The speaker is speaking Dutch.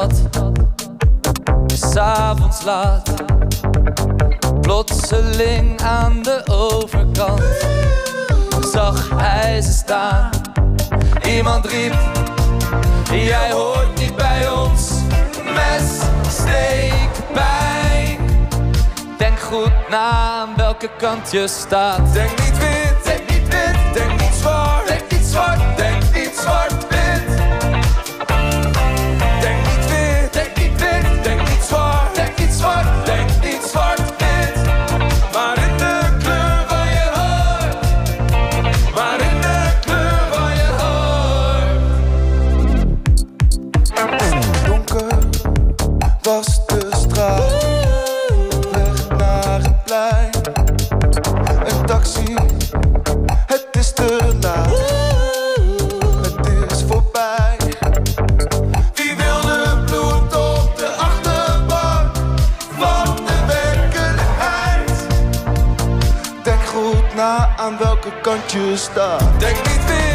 stad. S'avonds laat, plotseling aan de overkant. Zag hij ze staan, iemand riep: Jij hoort niet bij ons, mes steek bij. Denk goed na aan welke kant je staat. Denk niet weer. Weg naar het plein. Een taxi, het is te laat. Het is voorbij. Wie wilde bloed op de achterbank van de werkelijkheid? Denk goed na aan welke kant je staat. Denk niet weer.